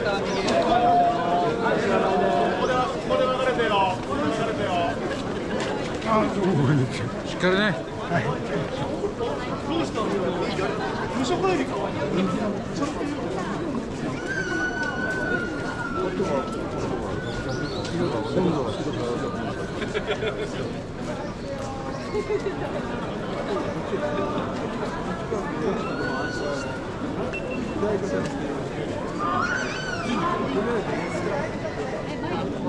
しっかりね。何グループにも分かれてるんで、大丈夫。